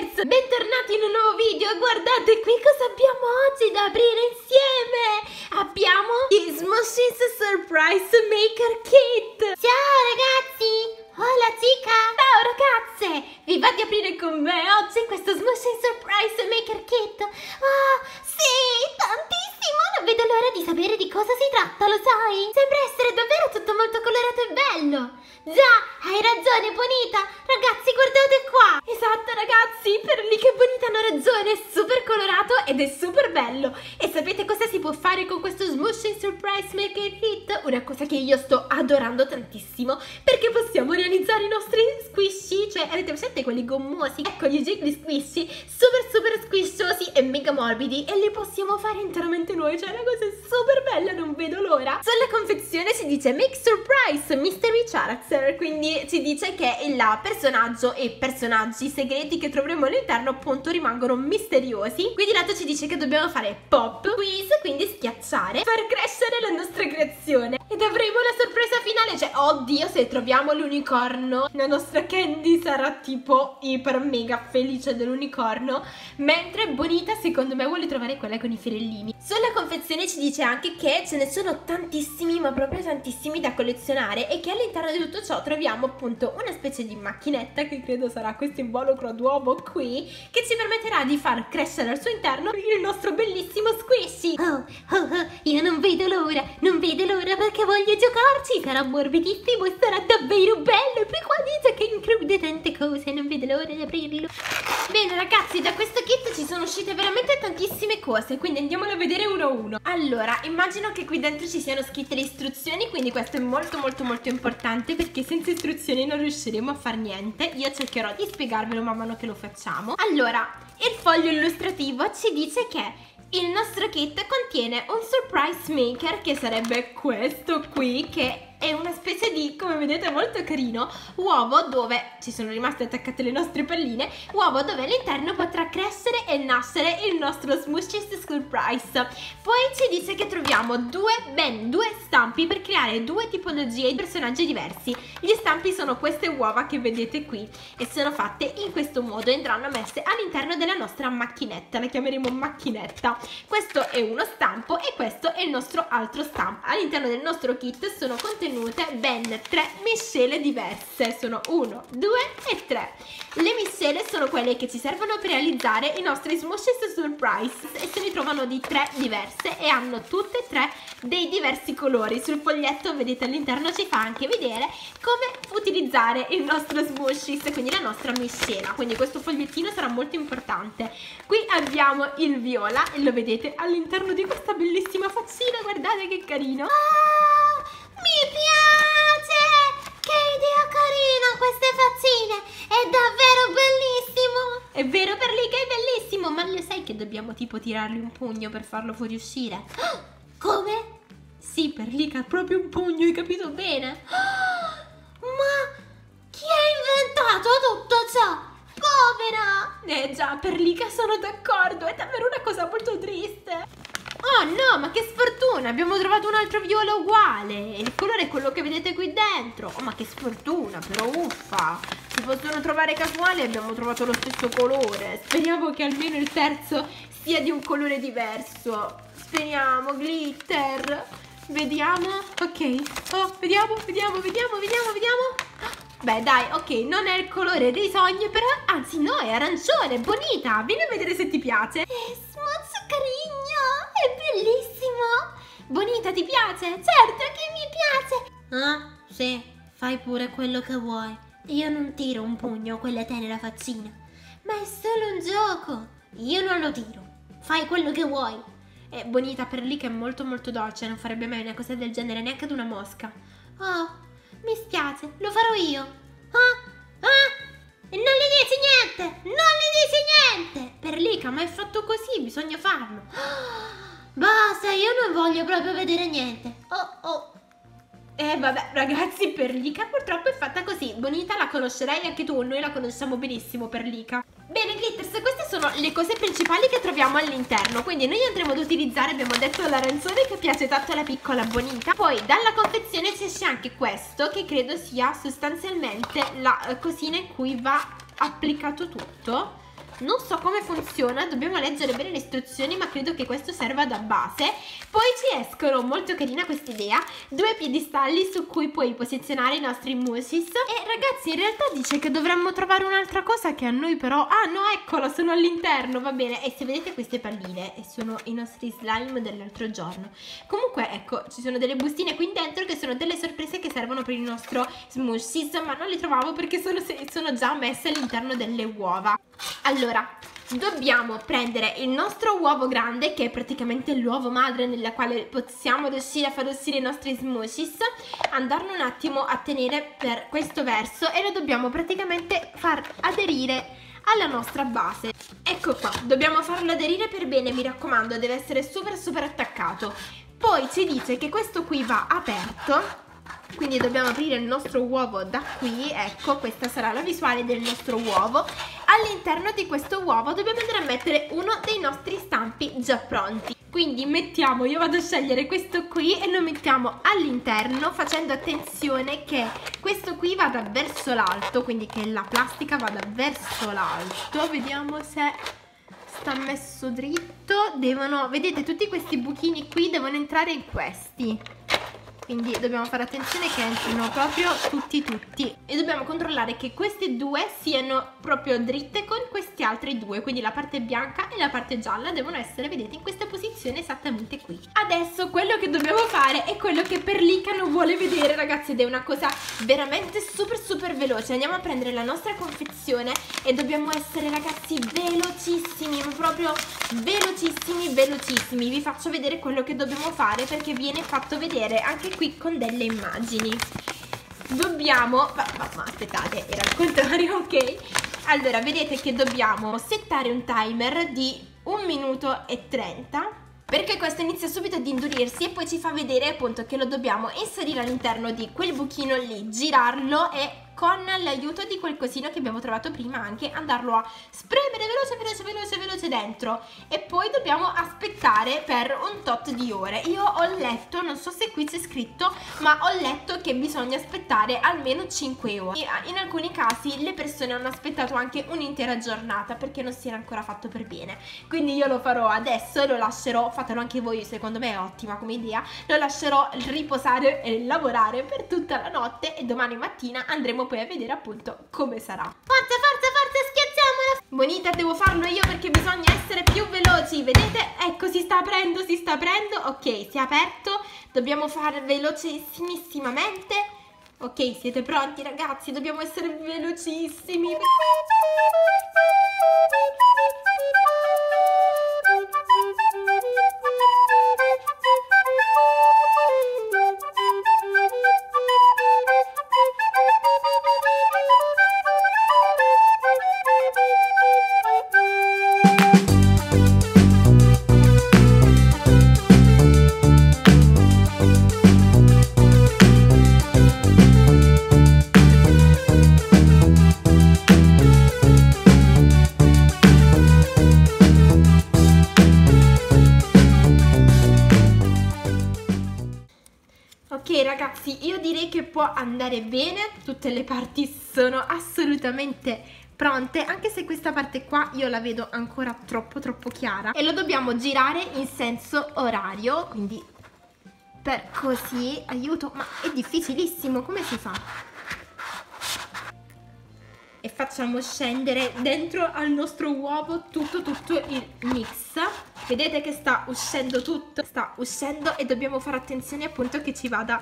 scherzo! Bentornati in un nuovo video, guardate qui cosa abbiamo oggi da aprire insieme! Abbiamo gli Smoshins Surprise Maker Kit! Ciao ragazzi! Hola chica! Ciao ragazze! Vi va di aprire con me oggi questo Smoshing Surprise Maker Kit? Ah, sì, tantissimo! Non vedo l'ora di sapere di cosa si tratta, lo sai? Sembra essere davvero tutto molto colorato e bello! Già, hai ragione, Bonita! Ragazzi, guardate qua! Ragazzi! Per lì che Bonita hanno ragione! È super colorato ed è super bello! E sapete cosa si può fare con questo Smoshing Surprise Maker Kit? Una cosa che io sto adorando tantissimo perché possiamo realizzare i nostri squishy, cioè avete presente quelli gommosi? Ecco, gli jiggly squishy, super super e mega morbidi e li possiamo fare interamente noi, cioè la cosa è super bella, non vedo l'ora! Sulla confezione si dice Make Surprise Mystery Character, quindi ci dice che il personaggio e personaggi segreti che troveremo all'interno appunto rimangono misteriosi. Qui di lato ci dice che dobbiamo fare pop, quiz, quindi schiacciare, far crescere la nostra creazione ed avremo la sorpresa finale, cioè oddio se troviamo l'unicorno, la nostra Candy sarà tipo iper mega felice dell'unicorno, mentre Bonita secondo me vuole trovare quella con i fiorellini. Sulla confezione ci dice anche che ce ne sono tantissimi, ma proprio tantissimi da collezionare e che all'interno di tutto ciò troviamo appunto una specie di macchinetta che credo sarà questo involucro d'uovo qui che ci permetterà di far crescere al suo interno il nostro bellissimo squishy. Oh, oh, oh, io non vedo l'ora, non vedo l'ora perché voglio giocarci, sarà morbidissimo sarà davvero bello. E poi qua dice che include tante cose, non vedo l'ora di aprirlo. Bene ragazzi, da questo kit ci sono uscite veramente tantissime cose, quindi andiamole a vedere uno a uno. Allora, immagino che qui dentro ci siano scritte le istruzioni, quindi questo è molto molto molto importante perché senza istruzioni non riusciremo a fare niente. Io cercherò di spiegarvelo man mano che lo facciamo. Allora, il foglio illustrativo ci dice che il nostro kit contiene un surprise maker che sarebbe questo qui che è una specie di, come vedete molto carino, uovo dove ci sono rimaste attaccate le nostre palline, uovo dove all'interno potrà crescere e nascere il nostro Smooshies Surprise. Poi ci dice che troviamo due, ben due stampi per creare due tipologie di personaggi diversi. Gli stampi sono queste uova che vedete qui e sono fatte in questo modo, andranno messe all'interno della nostra macchinetta, la chiameremo macchinetta. Questo è uno stampo e questo è il nostro altro stampo. All'interno del nostro kit sono contenuti contenute ben tre miscele diverse. Sono 1, 2 e 3. Le miscele sono quelle che ci servono per realizzare i nostri Smooshes Surprise e se ne trovano di tre diverse e hanno tutte e tre dei diversi colori. Sul foglietto, vedete all'interno, ci fa anche vedere come utilizzare il nostro Smooshes, quindi la nostra miscela. Quindi questo fogliettino sarà molto importante. Qui abbiamo il viola e lo vedete all'interno di questa bellissima faccina, guardate che carino. Ah! Mi piace! Che idea carina queste faccine! È davvero bellissimo! È vero per lì che è bellissimo, ma lo sai che dobbiamo tipo tirargli un pugno per farlo fuoriuscire? Come? Sì, per lì ha proprio un pugno, hai capito bene? Ma chi ha inventato tutto ciò? Povera! Eh già, per lì che sono d'accordo, è davvero una cosa molto triste. Oh no, ma che sfortuna! Abbiamo trovato un altro viola uguale. E il colore è quello che vedete qui dentro. Oh, ma che sfortuna, però uffa. Si possono trovare casuali e abbiamo trovato lo stesso colore. Speriamo che almeno il terzo sia di un colore diverso. Speriamo, glitter. Vediamo. Ok. Oh, vediamo, vediamo, vediamo, vediamo, vediamo. Beh, dai, ok, non è il colore dei sogni, però, anzi, no, è arancione, bonita. Vieni a vedere se ti piace. È Bonita, ti piace? Certo che mi piace. Ah, sì, fai pure quello che vuoi. Io non tiro un pugno a quella tenera faccina. Ma è solo un gioco. Io non lo tiro. Fai quello che vuoi. È bonita per lì che è molto molto dolce, non farebbe mai una cosa del genere neanche ad una mosca. Oh, mi spiace, lo farò io. Ah, ah, e non gli dici niente, non gli dici niente. Perlica, ma è fatto così, bisogna farlo. Basta, io non voglio proprio vedere niente. Oh, oh. Eh vabbè ragazzi Perlica purtroppo è fatta così. Bonita la conoscerai anche tu Noi la conosciamo benissimo Perlica Bene Glitters queste sono le cose principali che troviamo all'interno. Quindi noi andremo ad utilizzare abbiamo detto l'arancione che piace tanto alla piccola Bonita. Poi dalla confezione ci esce anche questo Che credo sia sostanzialmente la eh, cosina in cui va applicato tutto non so come funziona, dobbiamo leggere bene le istruzioni, ma credo che questo serva da base. Poi ci escono, molto carina questa idea, due piedistalli su cui puoi posizionare i nostri musis. E ragazzi, in realtà dice che dovremmo trovare un'altra cosa che a noi però... Ah, no, eccolo, sono all'interno, va bene. E se vedete queste palline, sono i nostri slime dell'altro giorno. Comunque, ecco, ci sono delle bustine qui dentro che sono delle sorprese che servono per il nostro smooshies, ma non le trovavo perché sono, sono già messe all'interno delle uova. Allora, dobbiamo prendere il nostro uovo grande che è praticamente l'uovo madre nella quale possiamo riuscire a far uscire i nostri smoothies. Andarlo un attimo a tenere per questo verso e lo dobbiamo praticamente far aderire alla nostra base. Ecco qua, dobbiamo farlo aderire per bene mi raccomando, deve essere super super attaccato. Poi ci dice che questo qui va aperto quindi dobbiamo aprire il nostro uovo da qui ecco questa sarà la visuale del nostro uovo all'interno di questo uovo dobbiamo andare a mettere uno dei nostri stampi già pronti. Quindi mettiamo, io vado a scegliere questo qui e lo mettiamo all'interno facendo attenzione che questo qui vada verso l'alto quindi che la plastica vada verso l'alto. Vediamo se sta messo dritto. Devono, vedete tutti questi buchini qui devono entrare in questi quindi dobbiamo fare attenzione che entrino proprio tutti tutti. E dobbiamo controllare che queste due siano proprio dritte con questi altri due. Quindi la parte bianca e la parte gialla devono essere vedete in questa posizione esattamente qui. Adesso quello che dobbiamo fare è quello che Perlica non vuole vedere ragazzi ed è una cosa veramente super super veloce. Andiamo a prendere la nostra confezione e dobbiamo essere ragazzi velocissimi ma proprio velocissimi velocissimi. Vi faccio vedere quello che dobbiamo fare perché viene fatto vedere. Anche qui con delle immagini. Dobbiamo ma, ma, ma aspettate era il contrario ok? Allora vedete che dobbiamo settare un timer di 1 minuto e 30 perché questo inizia subito ad indurirsi e poi ci fa vedere appunto che lo dobbiamo inserire all'interno di quel buchino lì, girarlo e con l'aiuto di quel cosino che abbiamo trovato prima anche andarlo a spremere veloce veloce veloce veloce dentro. E poi dobbiamo aspettare per un tot di ore. Io ho letto non so se qui c'è scritto ma ho letto che bisogna aspettare almeno 5 ore. In alcuni casi le persone hanno aspettato anche un'intera giornata perché non si era ancora fatto per bene. Quindi io lo farò adesso e lo lascerò fatelo anche voi secondo me è ottima come idea lo lascerò riposare e lavorare per tutta la notte e domani mattina andremo poi a vedere appunto come sarà. Forza, forza, forza, schiacciamola! Bonita, devo farlo io perché bisogna essere più veloci, vedete? Ecco, si sta aprendo, si sta aprendo. Ok, si è aperto. Dobbiamo fare velocissimamente. Ok, siete pronti ragazzi? Dobbiamo essere velocissimi. Può andare bene tutte le parti sono assolutamente pronte anche se questa parte qua io la vedo ancora troppo troppo chiara e lo dobbiamo girare in senso orario quindi per così aiuto ma è difficilissimo come si fa? e facciamo scendere dentro al nostro uovo tutto tutto il mix vedete che sta uscendo tutto sta uscendo e dobbiamo fare attenzione appunto che ci vada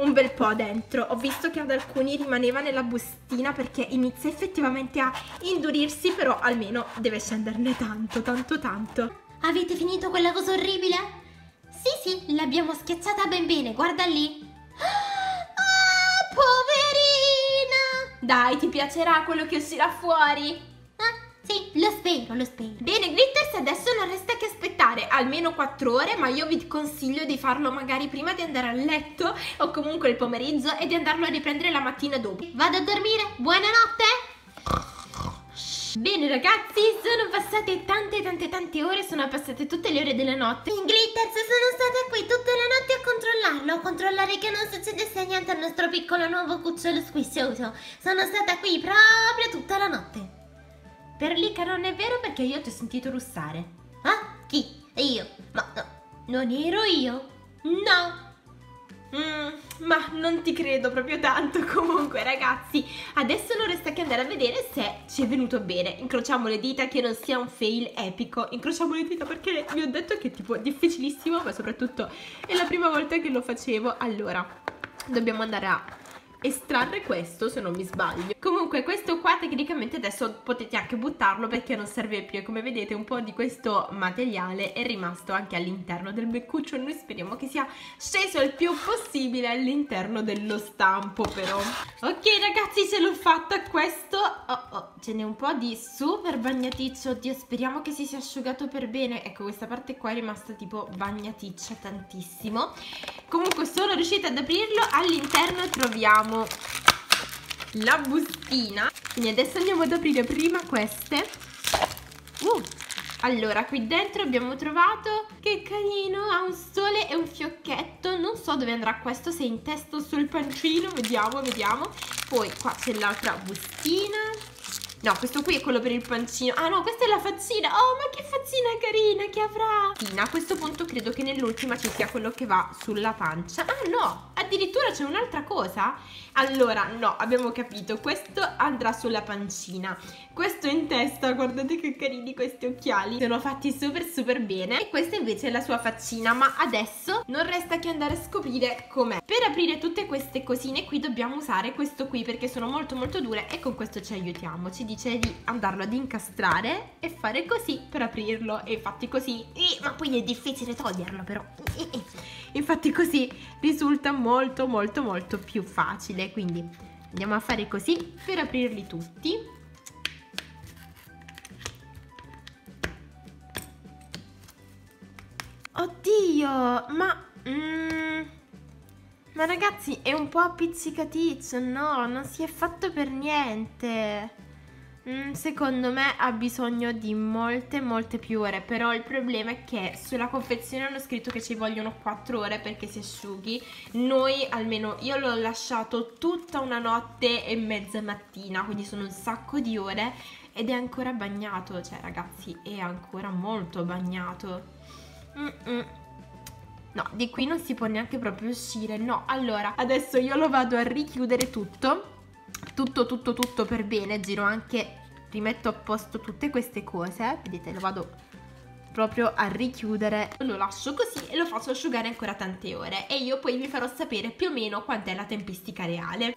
un bel po' dentro ho visto che ad alcuni rimaneva nella bustina perché inizia effettivamente a indurirsi però almeno deve scenderne tanto tanto tanto avete finito quella cosa orribile? sì sì l'abbiamo schiacciata ben bene guarda lì Dai, ti piacerà quello che uscirà fuori? Sì, lo spero, lo spero. Bene, Glitters, adesso non resta che aspettare almeno 4 ore, ma io vi consiglio di farlo magari prima di andare a letto o comunque il pomeriggio e di andarlo a riprendere la mattina dopo. Vado a dormire, buonanotte! Bene ragazzi, sono passate tante tante tante ore, sono passate tutte le ore della notte. In Glitters sono stata qui tutta la notte a controllarlo, a controllare che non succedesse niente al nostro piccolo nuovo cucciolo squiscioso. Sono stata qui proprio tutta la notte. Perlica non è vero perché io ti ho sentito russare. Ah? Chi? Io? Ma no, non ero io? No! Mm, ma non ti credo proprio tanto comunque ragazzi Adesso non resta che andare a vedere se ci è venuto bene Incrociamo le dita che non sia un fail epico Incrociamo le dita perché vi ho detto che è tipo difficilissimo Ma soprattutto è la prima volta che lo facevo Allora, dobbiamo andare a estrarre questo se non mi sbaglio. Comunque questo qua tecnicamente adesso potete anche buttarlo perché non serve più. E come vedete un po' di questo materiale è rimasto anche all'interno del beccuccio noi speriamo che sia sceso il più possibile all'interno dello stampo però. Ok ragazzi ce l'ho fatta questo. Oh oh ce n'è un po' di super bagnaticcio oddio speriamo che si sia asciugato per bene. Ecco questa parte qua è rimasta tipo bagnaticcia tantissimo. Comunque sono riuscita ad aprirlo. All'interno troviamo abbiamo la bustina. Quindi adesso andiamo ad aprire prima queste. Uh, allora qui dentro abbiamo trovato che carino ha un sole e un fiocchetto. Non so dove andrà questo se in testa o sul pancino. Vediamo vediamo. Poi qua c'è l'altra bustina No, questo qui è quello per il pancino. Ah no, questa è la fazzina. Oh, ma che fazzina carina che avrà. A questo punto credo che nell'ultima ci sia quello che va sulla pancia. Ah no, addirittura c'è un'altra cosa. Allora, no, abbiamo capito. Questo andrà sulla pancina. Questo in testa, guardate che carini questi occhiali. Sono fatti super super bene. E questa invece è la sua faccina. Ma adesso non resta che andare a scoprire com'è. Per aprire tutte queste cosine qui dobbiamo usare questo qui perché sono molto molto dure e con questo ci aiutiamo. Ci dice di andarlo ad incastrare e fare così per aprirlo. E infatti così ma poi è difficile toglierlo però infatti così risulta molto molto molto più facile. Quindi andiamo a fare così per aprirli tutti. Oddio ma mm, ma ragazzi è un po' appiccicaticcio no non si è fatto per niente Mm, secondo me ha bisogno di molte molte più ore però il problema è che sulla confezione hanno scritto che ci vogliono 4 ore perché si asciughi noi almeno io l'ho lasciato tutta una notte e mezza mattina quindi sono un sacco di ore ed è ancora bagnato cioè ragazzi è ancora molto bagnato mm -mm. No, di qui non si può neanche proprio uscire, no. Allora, adesso io lo vado a richiudere tutto tutto tutto tutto per bene giro anche rimetto a posto tutte queste cose vedete lo vado proprio a richiudere. Lo lascio così e lo faccio asciugare ancora tante ore e io poi vi farò sapere più o meno quant'è la tempistica reale.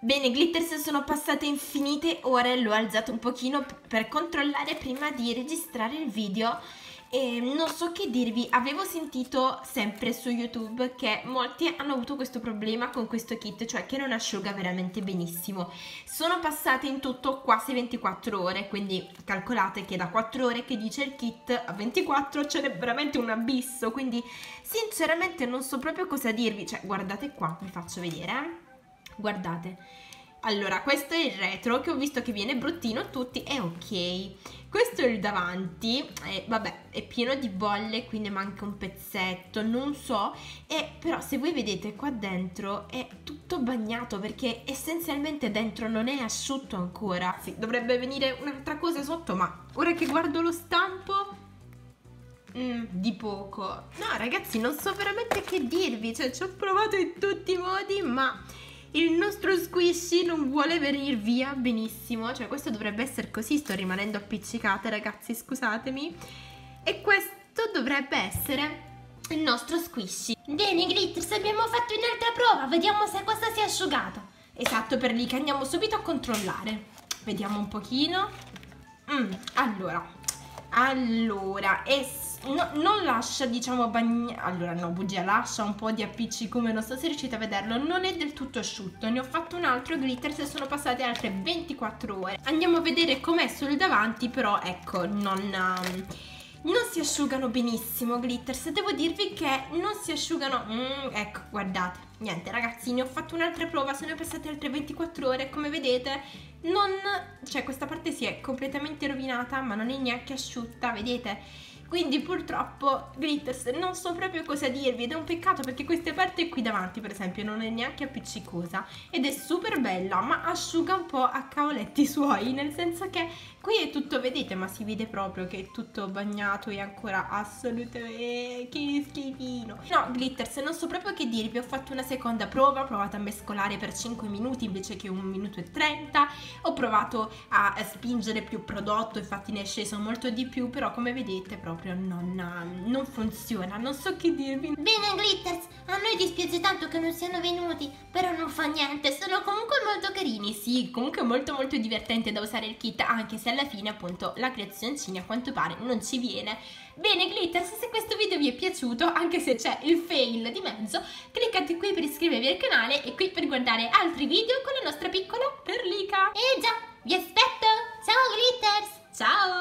Bene, glitters sono passate infinite ore, l'ho alzato un pochino per controllare prima di registrare il video e non so che dirvi, avevo sentito sempre su YouTube che molti hanno avuto questo problema con questo kit, cioè che non asciuga veramente benissimo. Sono passate in tutto quasi 24 ore, quindi calcolate che da 4 ore che dice il kit a 24 ce n'è veramente un abisso, quindi sinceramente non so proprio cosa dirvi, cioè guardate qua, vi faccio vedere, eh? guardate. Allora, questo è il retro che ho visto che viene bruttino a tutti, è ok. Questo è il davanti, e vabbè, è pieno di bolle, quindi manca un pezzetto, non so, e però se voi vedete qua dentro è tutto bagnato perché essenzialmente dentro non è asciutto ancora. Sì, dovrebbe venire un'altra cosa sotto, ma ora che guardo lo stampo... Mm, di poco. No, ragazzi, non so veramente che dirvi, cioè ci ho provato in tutti i modi, ma il nostro squishy non vuole venire via benissimo, cioè questo dovrebbe essere così, sto rimanendo appiccicata ragazzi, scusatemi. E questo dovrebbe essere il nostro squishy. Bene Glitters, abbiamo fatto un'altra prova, vediamo se questo si è asciugato. Esatto, per lì che andiamo subito a controllare. Vediamo un pochino. Mm, allora, allora, è no, non lascia diciamo bagnare allora no bugia lascia un po' di appiccicume non so se riuscite a vederlo non è del tutto asciutto ne ho fatto un altro glitter se sono passate altre 24 ore. Andiamo a vedere com'è sul davanti però ecco non um, non si asciugano benissimo glitters devo dirvi che non si asciugano mm, ecco guardate niente ragazzi ne ho fatto un'altra prova sono passate altre 24 ore come vedete non cioè questa parte si è completamente rovinata ma non è neanche asciutta vedete quindi purtroppo Glitters non so proprio cosa dirvi ed è un peccato perché questa parte qui davanti per esempio non è neanche appiccicosa ed è super bella ma asciuga un po' a cavoletti suoi nel senso che qui è tutto, vedete, ma si vede proprio che è tutto bagnato e ancora assolutamente... Che schifino. No, glitters, non so proprio che dirvi, ho fatto una seconda prova, ho provato a mescolare per 5 minuti invece che 1 minuto e 30, ho provato a spingere più prodotto, infatti ne è sceso molto di più, però come vedete proprio non, non funziona, non so che dirvi. Bene, glitters, a noi dispiace tanto che non siano venuti, però non fa niente, sono comunque molto carini. Sì, comunque molto molto divertente da usare il kit, anche se alla fine appunto la creazioncina a quanto pare non ci viene. Bene Glitters, se questo video vi è piaciuto, anche se c'è il fail di mezzo, cliccate qui per iscrivervi al canale e qui per guardare altri video con la nostra piccola perlica. Eh già, vi aspetto! Ciao Glitters! Ciao!